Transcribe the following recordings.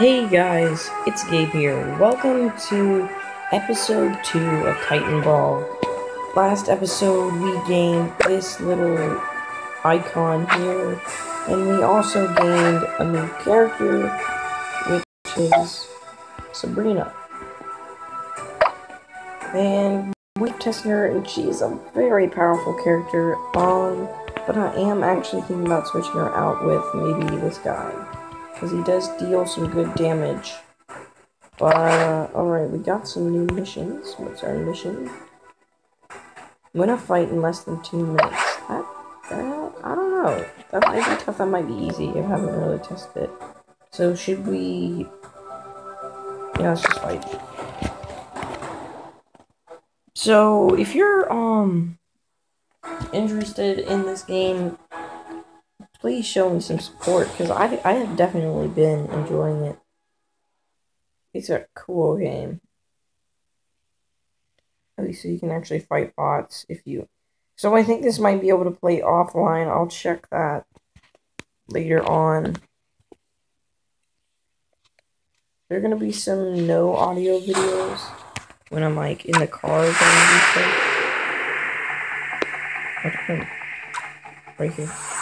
Hey guys, it's Gabe here. Welcome to episode 2 of Titan Brawl. Last episode we gained this little icon here, and we also gained a new character, which is Sabrina. And we've tested her, and she's a very powerful character, um, but I am actually thinking about switching her out with maybe this guy because he does deal some good damage. But, uh, alright, we got some new missions. What's our mission? Win a fight in less than two minutes. That, that, I don't know. That might be tough, that might be easy. I haven't really tested it. So, should we... Yeah, let's just fight. So, if you're, um, interested in this game, please show me some support because I, I have definitely been enjoying it. It's a cool game. At least you can actually fight bots if you. So I think this might be able to play offline. I'll check that later on. There are gonna be some no audio videos when I'm like in the car Right here.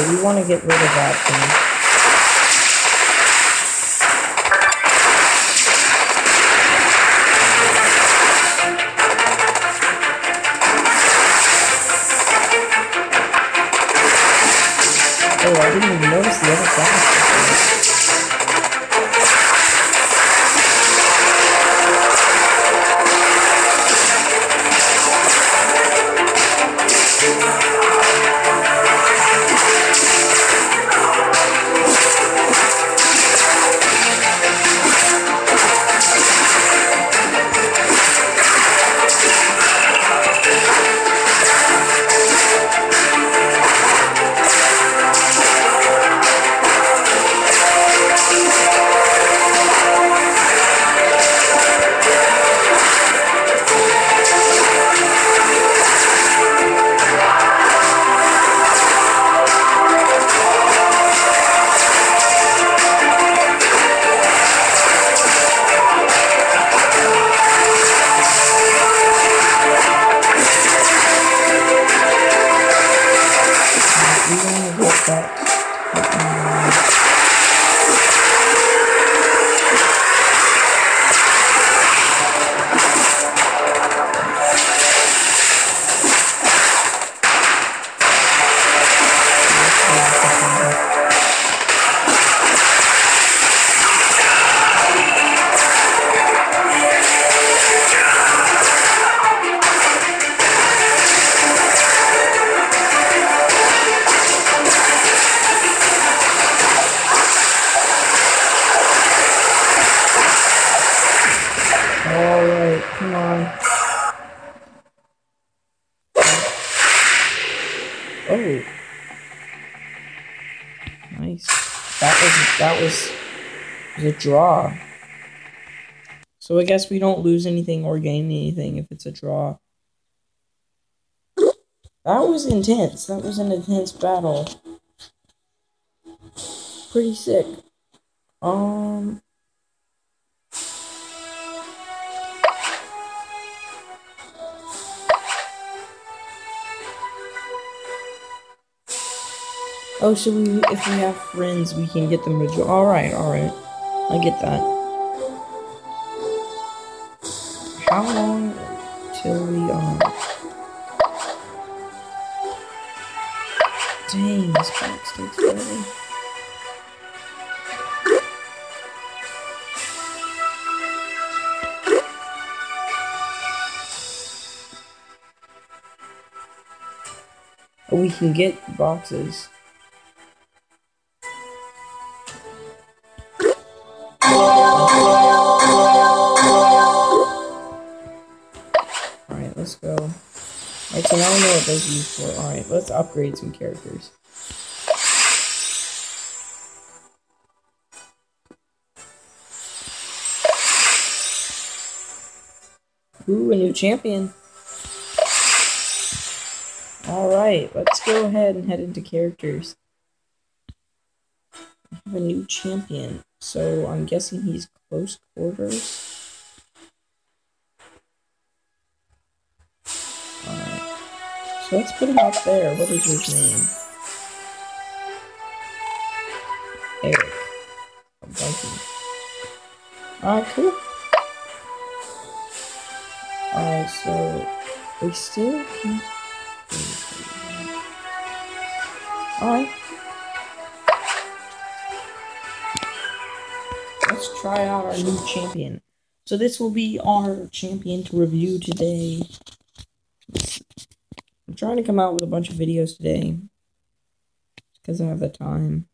So we want to get rid of that thing. Oh, I didn't even notice the other class. We want to get that. That was a draw. So I guess we don't lose anything or gain anything if it's a draw. That was intense. That was an intense battle. Pretty sick. Um Oh, so we, if we have friends, we can get them to join. Alright, alright. I get that. How long till we, um... Dang, this box takes forever. we can get boxes. Now we know what those are used for. Alright, let's upgrade some characters. Ooh, a new champion. Alright, let's go ahead and head into characters. I have a new champion, so I'm guessing he's close quarters. So let's put him up there. What is his name? Eric. Alright, cool. Alright, so we still keep Alright. Let's try out our new champion. So this will be our champion to review today. I'm trying to come out with a bunch of videos today. Because I have the time.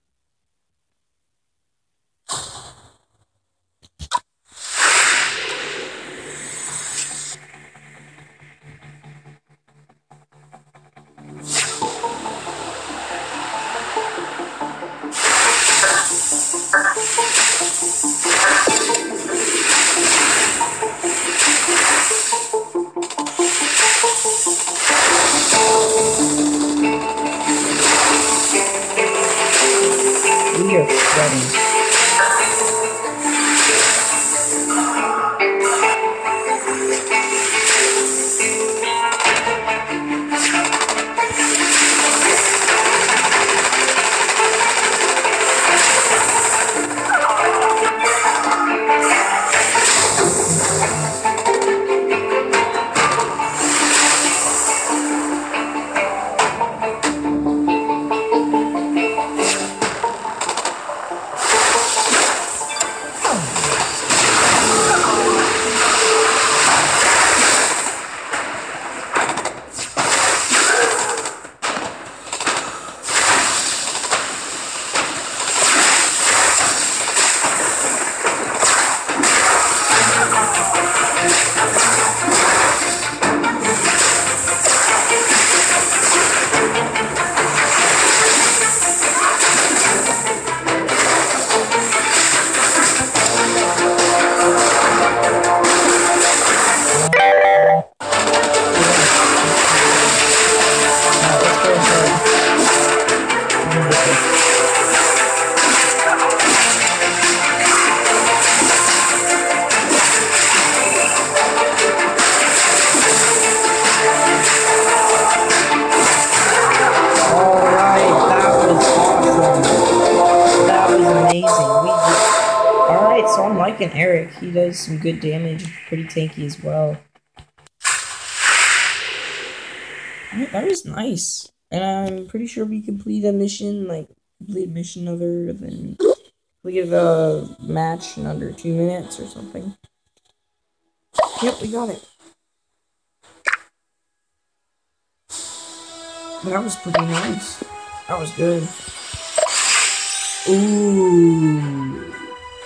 Liking Eric. He does some good damage, pretty tanky as well. That was nice. And I'm pretty sure we completed a mission, like, complete a mission other than we get a match in under two minutes or something. Yep, we got it. That was pretty nice. That was good. Ooh.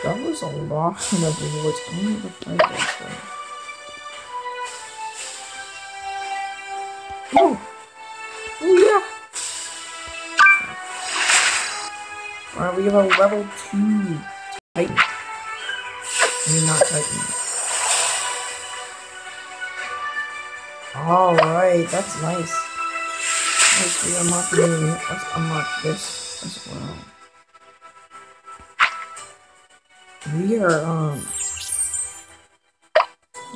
That was a lot of rewards. To fight this thing. Oh! Oh yeah! Alright, we have a level 2 Titan. I mean, not Titan. Alright, that's nice. Let's unlock, let's unlock this as well. We are, um,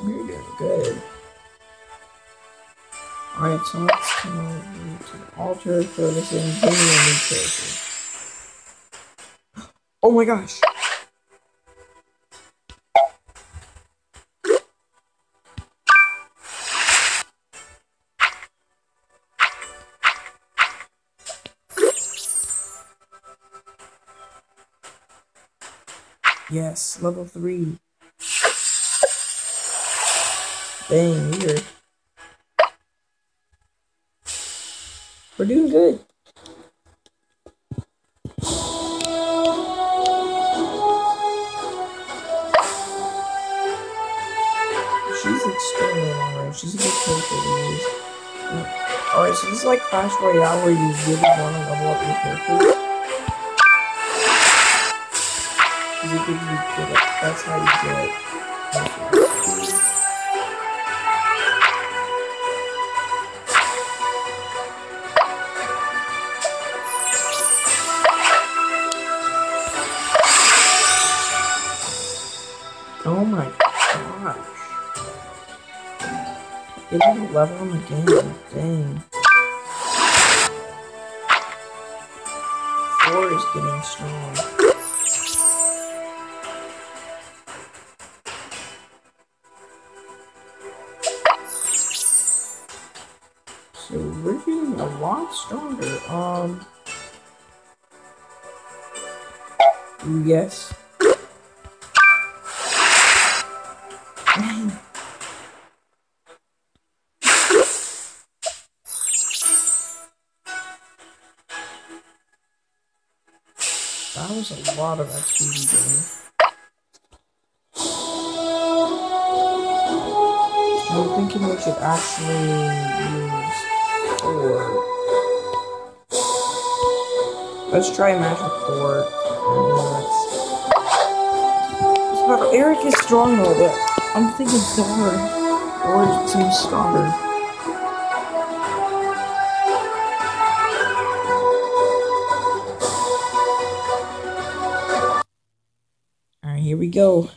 we're doing good. Alright, so let's go to the altar, throw this in, character. Oh my gosh! Yes, level 3. Dang, weird. We're doing good. She's extremely long She's a good character to use. Alright, so this is like Clash Royale where you really want to level up your character. Because it gives you good, that's how you get Oh my gosh. Getting a level in the game. Dang. Four is getting strong. Lot stronger. Um. Yes. That was a lot of XP. I'm thinking we should actually use four. Let's try magic four. Eric is strong though, but I'm thinking Thor. Thor seems stronger. Alright, here we go.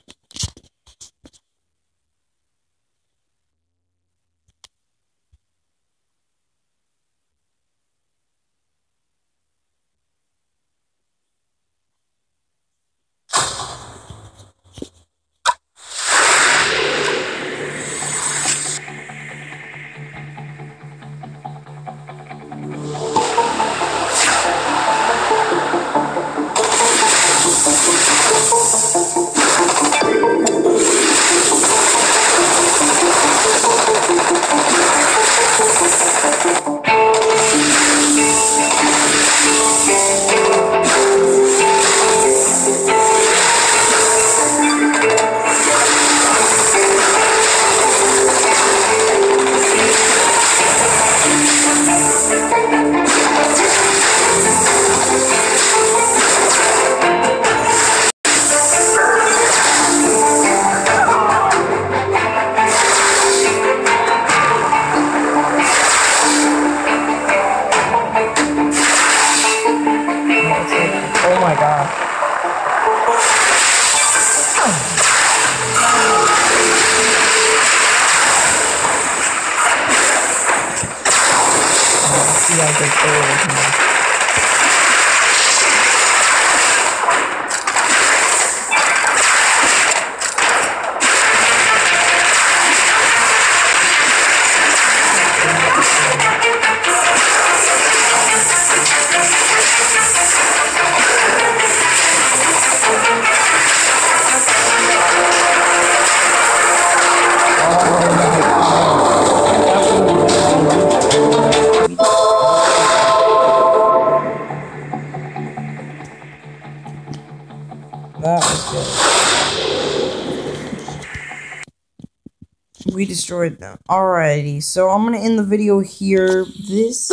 We destroyed them. Alrighty, so I'm gonna end the video here. This,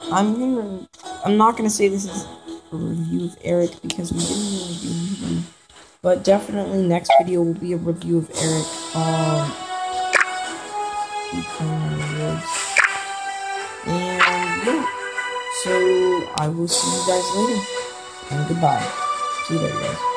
I'm gonna, I'm not gonna say this is a review of Eric because we didn't really do anything. But definitely next video will be a review of Eric. Um, and yeah, so I will see you guys later. And goodbye. See you later, guys.